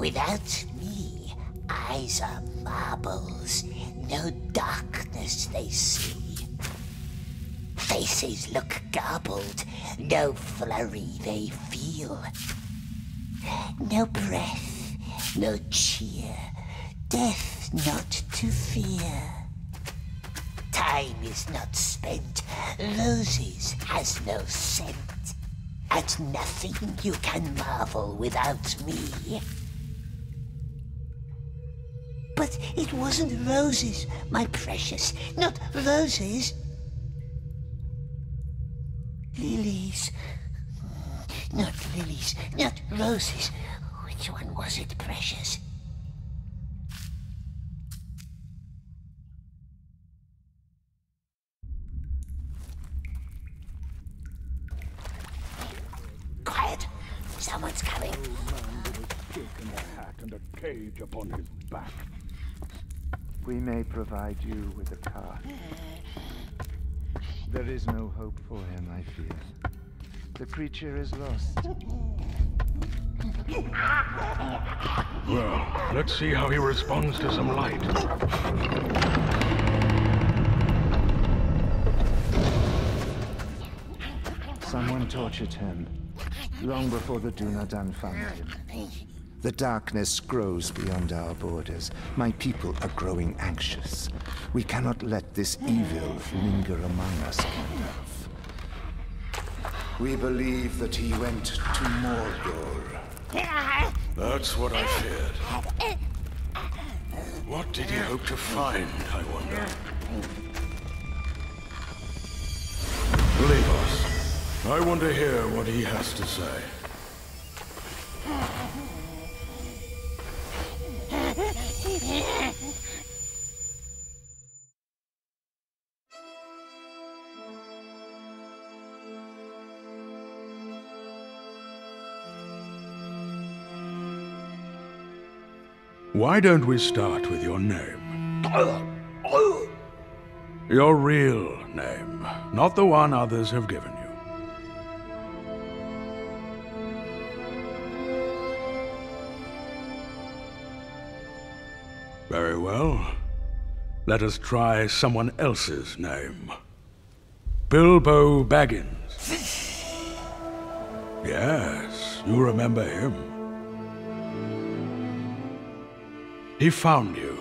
Without me, eyes are marbles. No darkness they see. Faces look garbled. No flurry they feel. No breath, no cheer. Death not to fear. Time is not spent. Roses has no scent. At nothing you can marvel without me. But it wasn't roses, my precious. Not roses. Lilies. Not lilies, not roses. Which one was it, precious? Quiet. Someone's coming. Stick in a hat and a cage upon his back. We may provide you with a car. There is no hope for him, I fear. The creature is lost. Well, let's see how he responds to some light. Someone tortured him, long before the Dunadan found him. The darkness grows beyond our borders. My people are growing anxious. We cannot let this evil linger among us Earth. We believe that he went to Mordor. That's what I feared. What did he hope to find, I wonder? Leave us. I want to hear what he has to say. Why don't we start with your name? Your real name, not the one others have given you. Very well. Let us try someone else's name. Bilbo Baggins. Yes, you remember him. He found you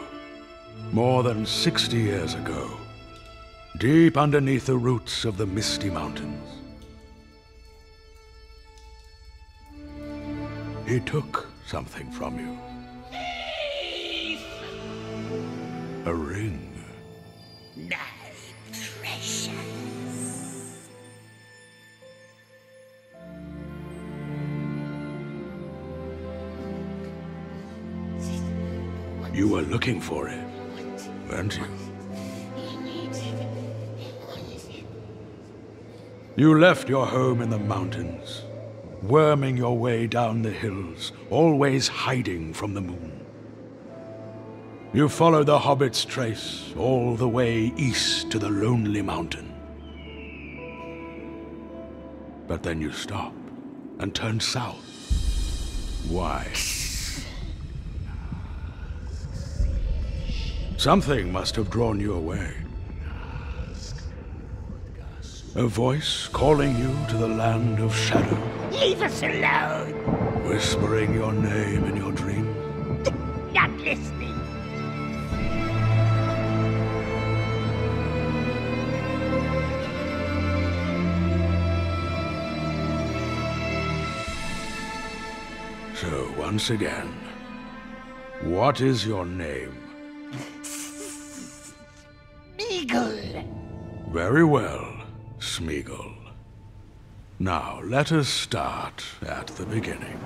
more than 60 years ago, deep underneath the roots of the Misty Mountains. He took something from you. A ring. You were looking for it, weren't you? You left your home in the mountains, worming your way down the hills, always hiding from the moon. You followed the Hobbit's trace all the way east to the Lonely Mountain. But then you stopped and turned south. Why? Something must have drawn you away. A voice calling you to the land of shadow, Leave us alone. whispering your name in your dreams. Not listening. So, once again, what is your name? Very well, Smeagol. Now, let us start at the beginning.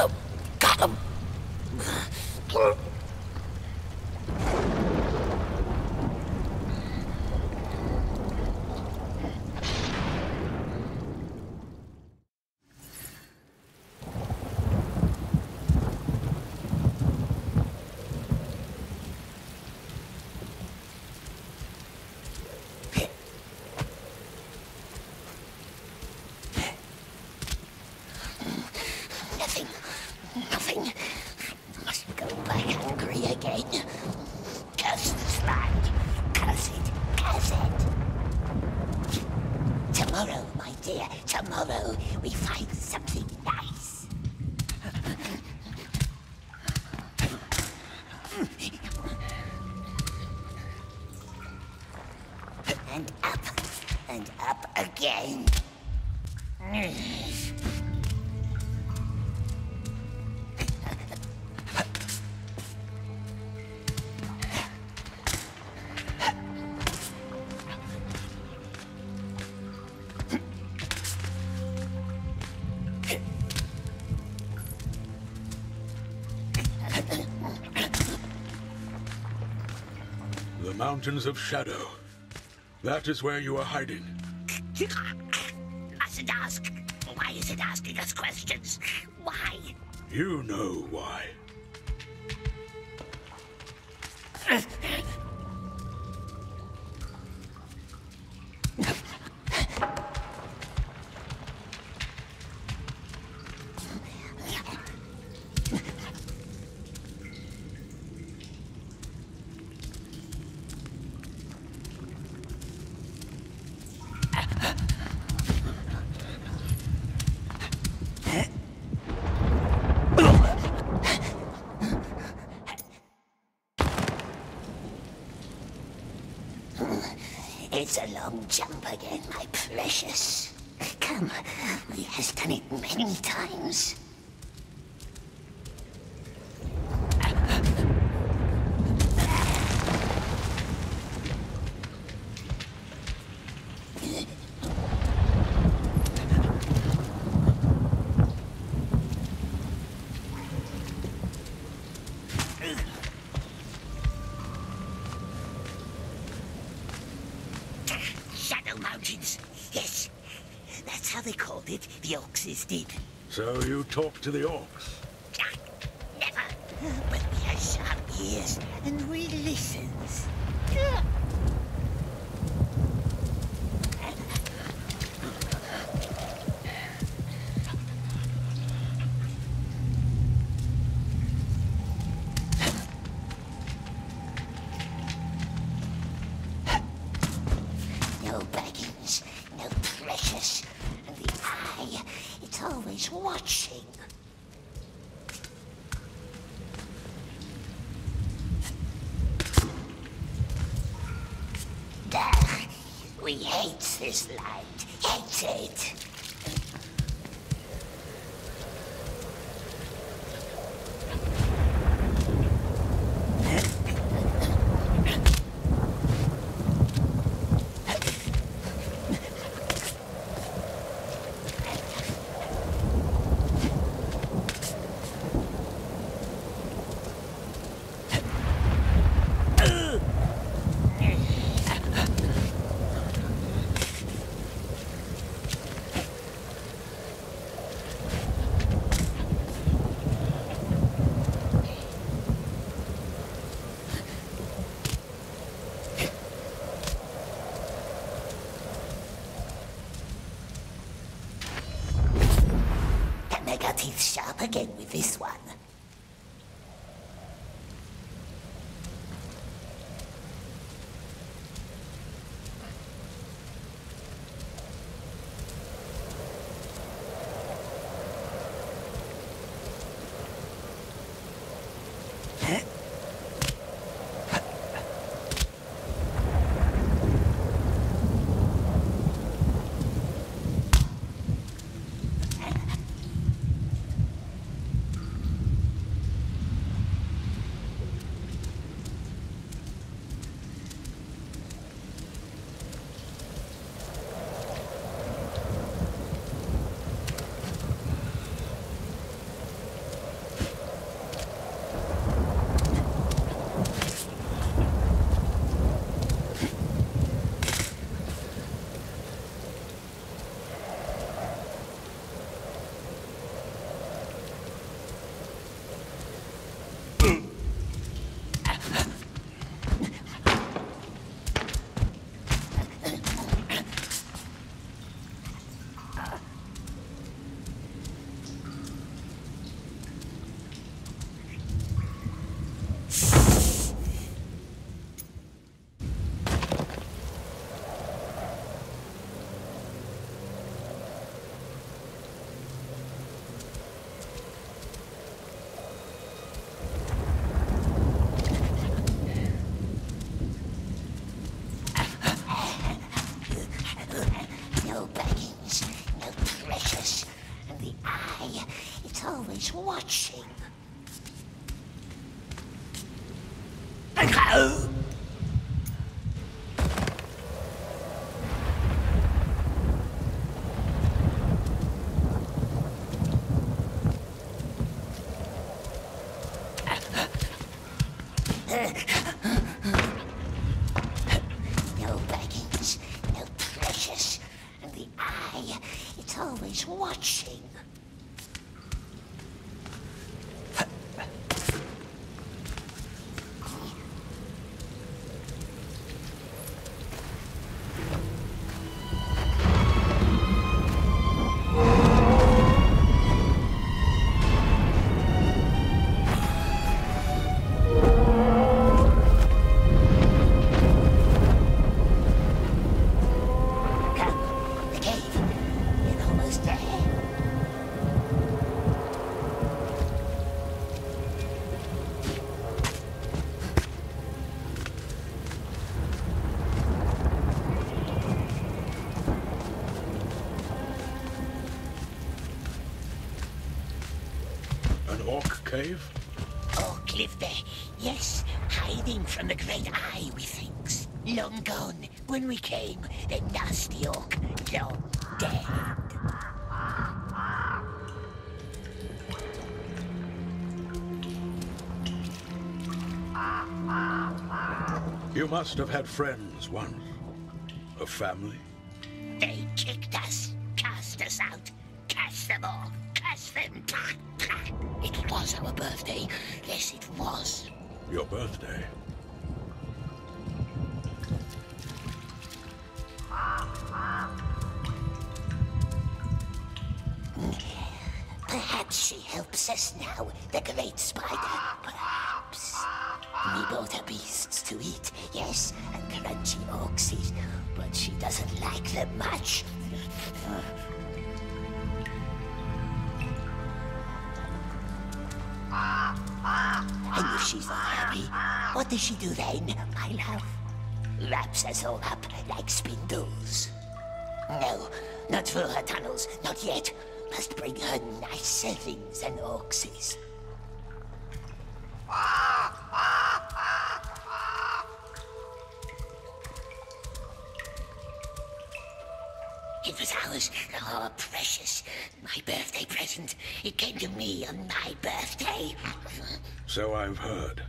Jerusalem. Mountains of Shadow. That is where you are hiding. Mustn't ask. Why is it asking us questions? Why? You know why. It's a long jump again, my precious. Come, he has done it many times. Shadow Mountains. Yes, that's how they called it. The Orcs did. So you talk to the orcs. Never. But we have sharp ears and we listens. This light. Hate it. Can make our teeth sharp again with this one. who's watching. Hello? Long gone. When we came, the nasty orc, long dead. You must have had friends once. A family? They kicked us, cast us out, cast them all, cast them. It was our birthday. Yes, it was. Your birthday? Us now, the great spider. Perhaps. We both are beasts to eat, yes, and crunchy oxys, but she doesn't like them much. And if she's not happy, what does she do then, my love? Wraps us all up like spindles. No, not through her tunnels, not yet. Must bring her nicer things than oxys. It was ours. Oh, precious. My birthday present. It came to me on my birthday. So I've heard.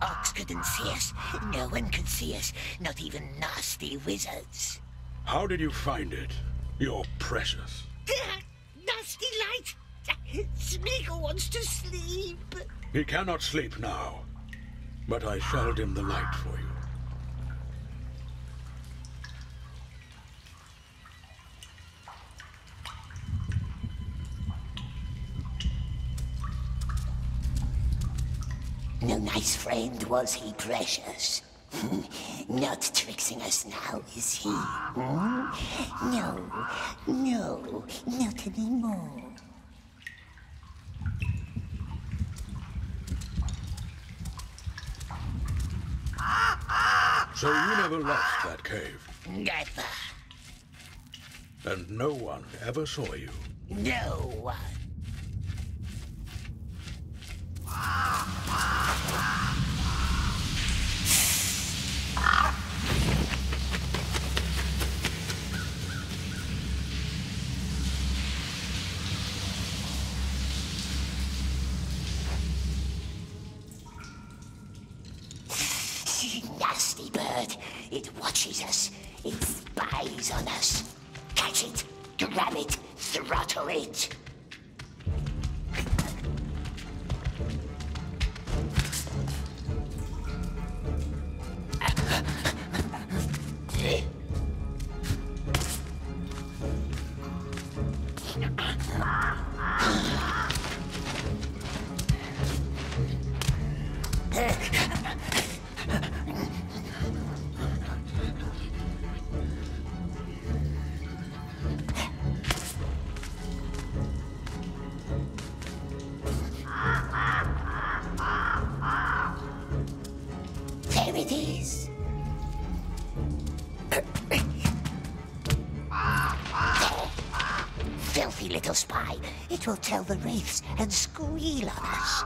Orcs couldn't see us. No one could see us. Not even nasty wizards. How did you find it? You're precious. Nasty light! Smeagol wants to sleep. He cannot sleep now. But I shall dim the light for you. No nice friend, was he, precious? Not tricksing us now, is he? Hmm? No, no, not anymore. So you never left that cave, Never. and no one ever saw you. No one. Okay. Will tell the wraiths and squeal on us.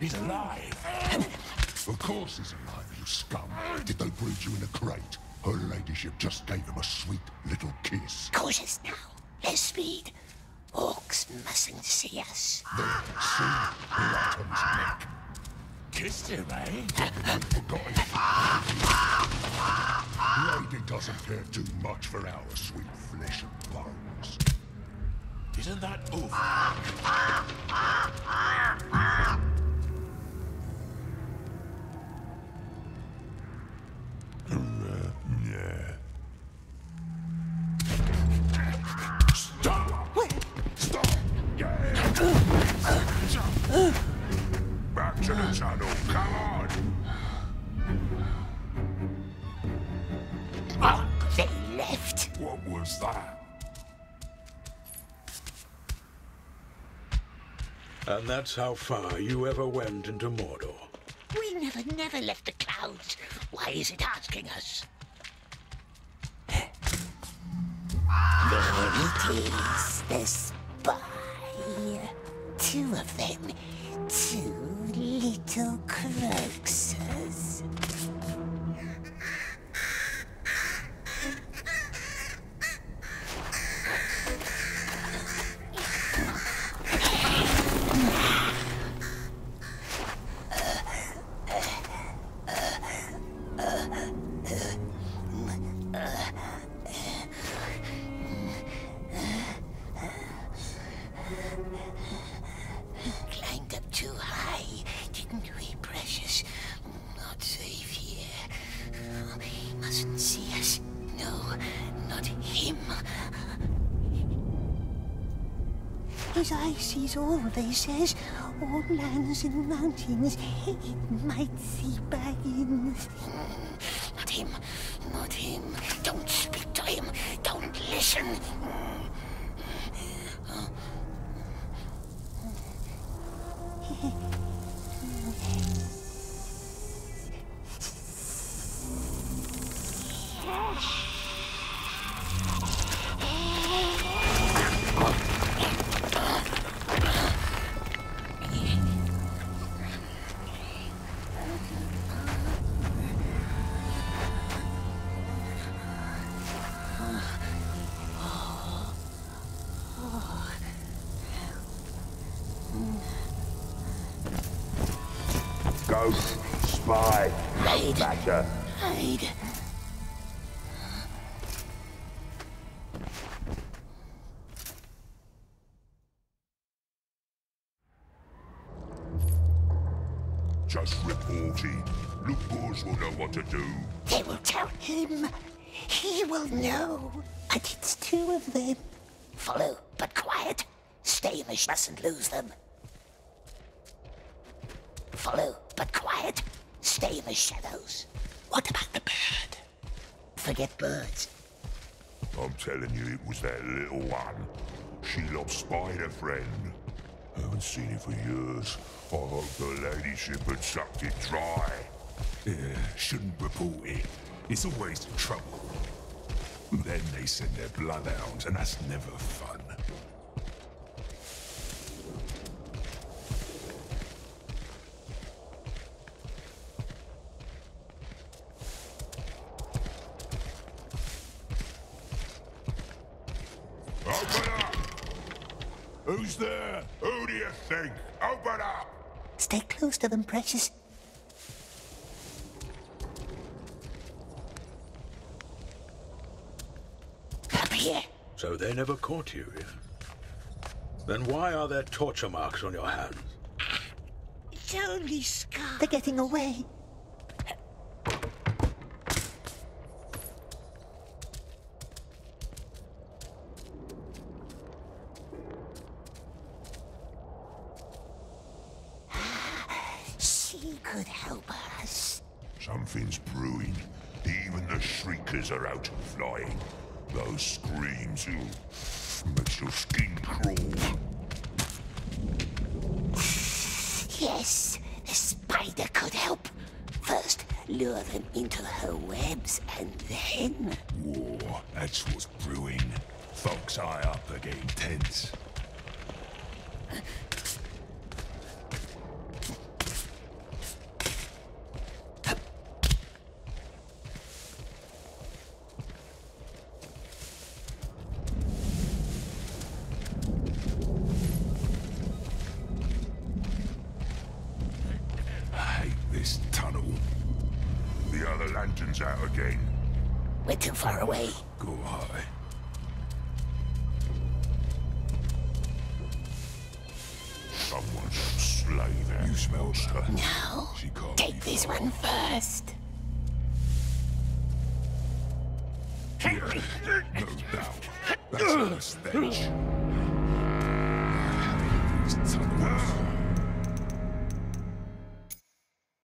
He's alive. Of course he's alive, you scum. Did they breed you in a crate? Her ladyship just gave him a sweet little kiss. Cautious now. Less speed. Orcs mustn't see us. There, see? Right on his neck. Kissed him, eh? Forgot it. Lady doesn't care too much for our sweet flesh and bones. Isn't that oof? That's how far you ever went into Mordor. We never, never left the clouds. Why is it asking us? There it is, the spy. Two of them. Two little croaksers. Eye sees all, they says. All lands and mountains. It might see Baggins. Not him, not him. Don't speak to him. Don't listen. Hide. badger. Hide. Just reporting. Luke Boars will know what to do. They will tell him. He will know. And it's two of them. Follow, but quiet. Stamish mustn't lose them. Follow, but quiet. Stay in the shadows. What about the bird? Forget birds. I'm telling you, it was that little one. She lost Spider Friend. Haven't seen it for years. I hope the ladyship had sucked it dry. Yeah, shouldn't report it. It's always trouble. Then they send their bloodhounds, and that's never fun. Open up! Who's there? Who do you think? Open up! Close to them, precious. Up here. So they never caught you, yeah? Then why are there torture marks on your hands? It's only scars. They're getting away. Could help us. Something's brewing. Even the shriekers are out flying. Those screams will makes your skin crawl. Yes, the spider could help. First, lure them into her webs, and then... War, that's what's brewing. Folks eye up are getting tense. Other out again. We're too far away. Go high. Someone should slay that You smell monster. No, She can't take this one first.